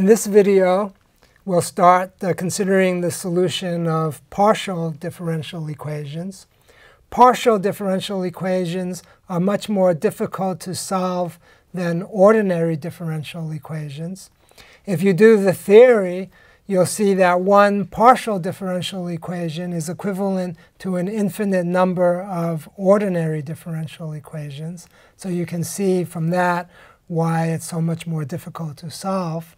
In this video, we'll start considering the solution of partial differential equations. Partial differential equations are much more difficult to solve than ordinary differential equations. If you do the theory, you'll see that one partial differential equation is equivalent to an infinite number of ordinary differential equations. So you can see from that why it's so much more difficult to solve.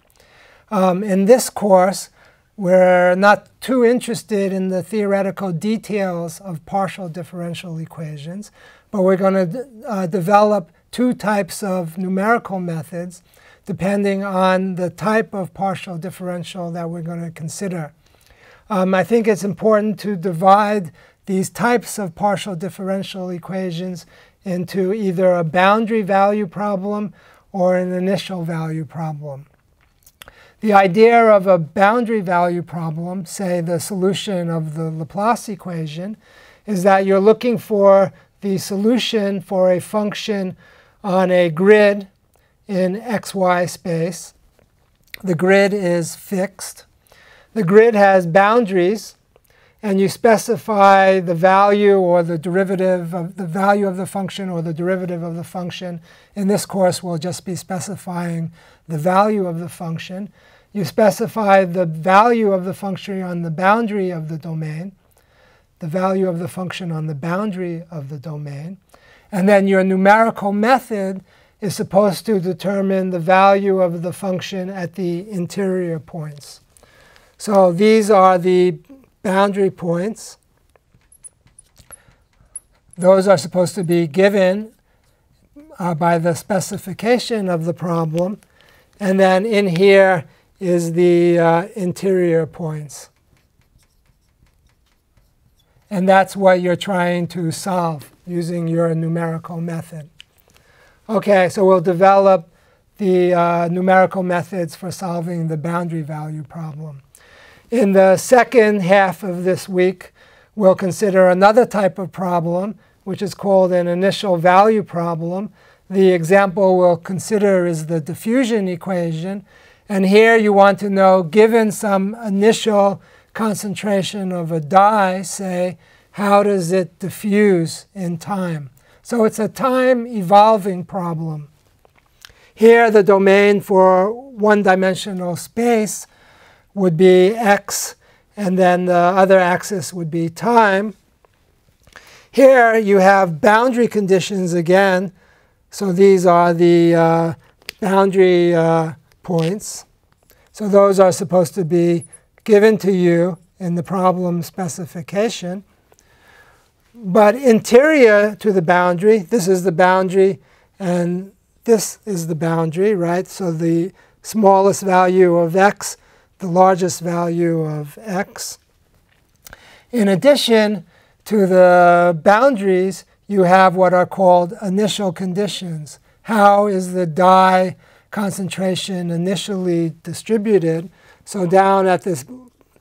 Um, in this course, we're not too interested in the theoretical details of partial differential equations, but we're going to uh, develop two types of numerical methods depending on the type of partial differential that we're going to consider. Um, I think it's important to divide these types of partial differential equations into either a boundary value problem or an initial value problem. The idea of a boundary value problem, say the solution of the Laplace equation, is that you're looking for the solution for a function on a grid in xy space. The grid is fixed. The grid has boundaries, and you specify the value or the derivative of the value of the function or the derivative of the function. In this course, we'll just be specifying the value of the function. You specify the value of the function on the boundary of the domain, the value of the function on the boundary of the domain. And then your numerical method is supposed to determine the value of the function at the interior points. So these are the boundary points. Those are supposed to be given uh, by the specification of the problem. And then in here is the uh, interior points. And that's what you're trying to solve using your numerical method. OK, so we'll develop the uh, numerical methods for solving the boundary value problem. In the second half of this week, we'll consider another type of problem, which is called an initial value problem. The example we'll consider is the diffusion equation. And here you want to know, given some initial concentration of a dye, say, how does it diffuse in time? So it's a time evolving problem. Here, the domain for one-dimensional space would be x, and then the other axis would be time. Here, you have boundary conditions again. So these are the uh, boundary uh, points. So those are supposed to be given to you in the problem specification. But interior to the boundary, this is the boundary and this is the boundary, right? So the smallest value of x, the largest value of x. In addition to the boundaries, you have what are called initial conditions. How is the dye concentration initially distributed. So down at this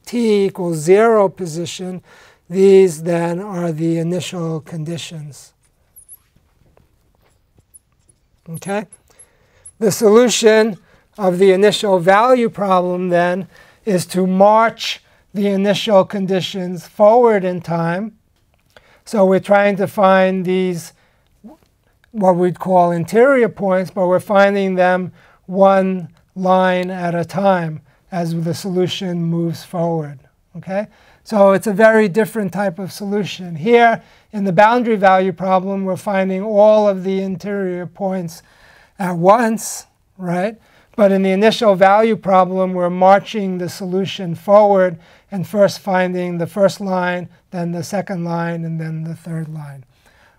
t equals 0 position, these then are the initial conditions. Okay? The solution of the initial value problem then is to march the initial conditions forward in time. So we're trying to find these what we'd call interior points, but we're finding them one line at a time as the solution moves forward. Okay? So it's a very different type of solution. Here, in the boundary value problem, we're finding all of the interior points at once, right? But in the initial value problem, we're marching the solution forward and first finding the first line, then the second line, and then the third line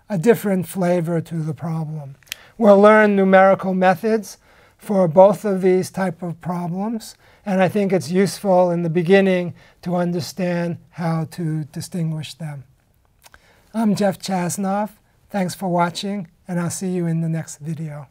a different flavor to the problem. We'll learn numerical methods for both of these type of problems. And I think it's useful in the beginning to understand how to distinguish them. I'm Jeff Chasnov. Thanks for watching, and I'll see you in the next video.